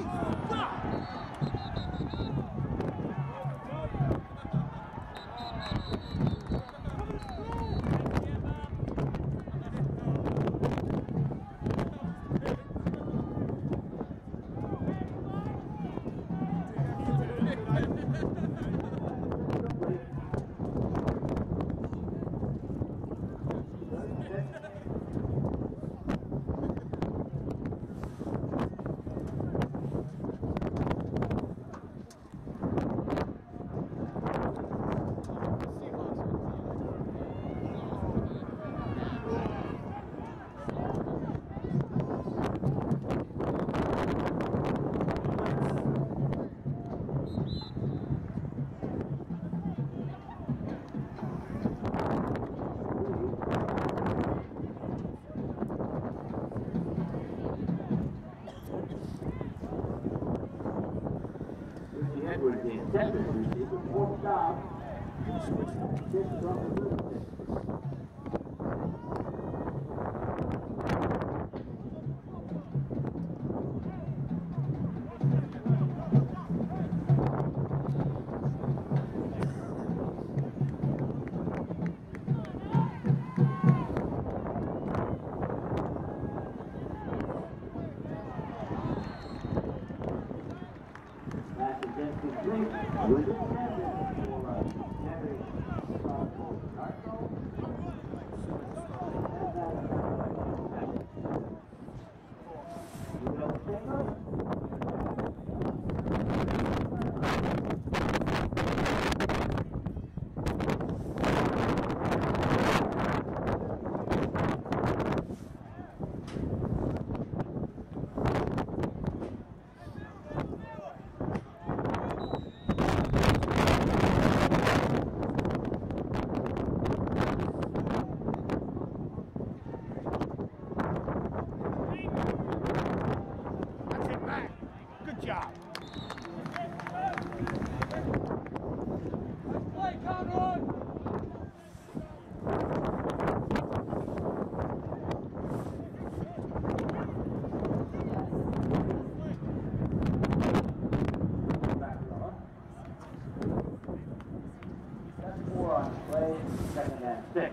Ha ha ha! intended. Good Thank you. second and six.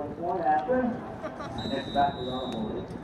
What happened? after. Next back is on